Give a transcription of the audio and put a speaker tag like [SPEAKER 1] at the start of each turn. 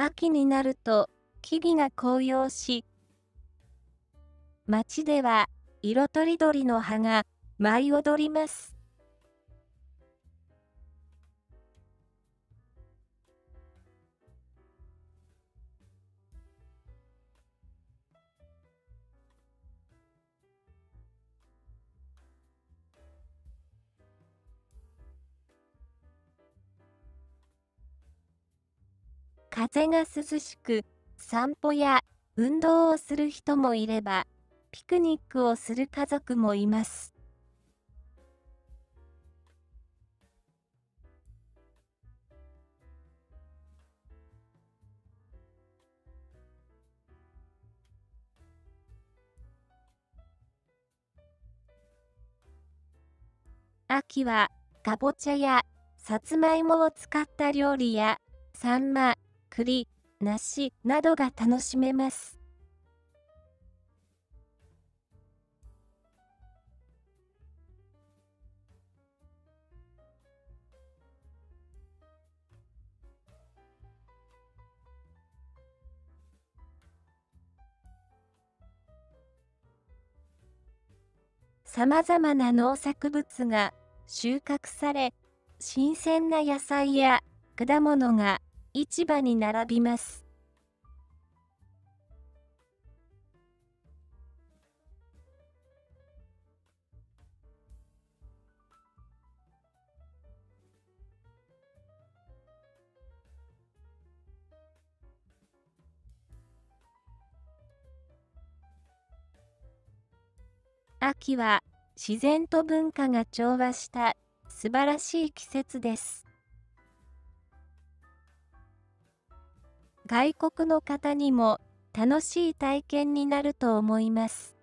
[SPEAKER 1] 秋になると木々が紅葉し、街では色とりどりの葉が舞い踊ります。風が涼しく、散歩や運動をする人もいれば、ピクニックをする家族もいます。秋はかぼちゃやさつまいもを使った料理やサンマ、栗、梨などが楽しめます。さまざまな農作物が収穫され、新鮮な野菜や果物が市場に並びます。秋は自然と文化が調和した素晴らしい季節です。外国の方にも楽しい体験になると思います。